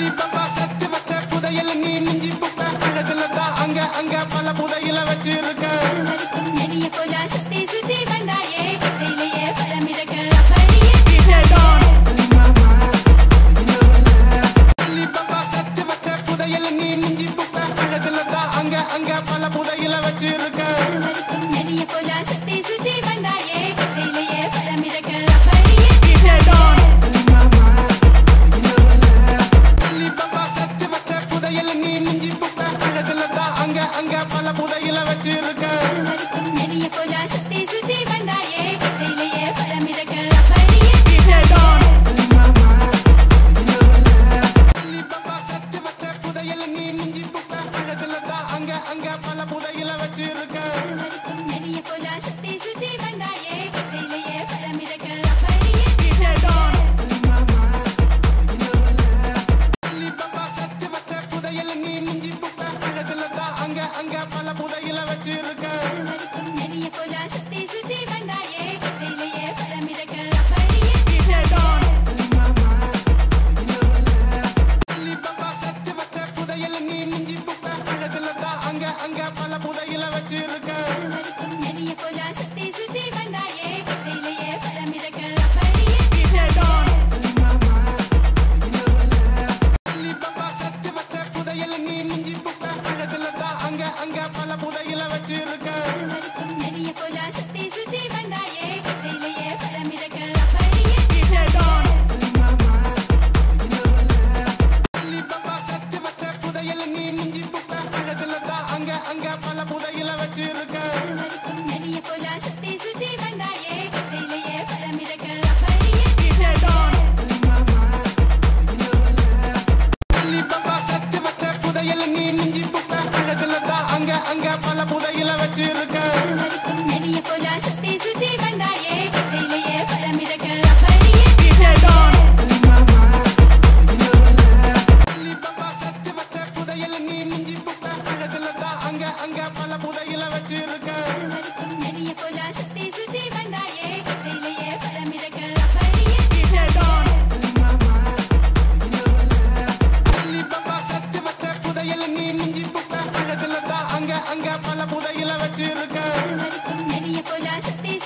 புலி சத்து வச்ச புதையல நீ மிஞ்சி புக்க அங்க அங்க பல புதையில வச்சிருக்க. நிறைய சுத்தி. சுத்தி சுத்தி வந்தாயே mas these That's the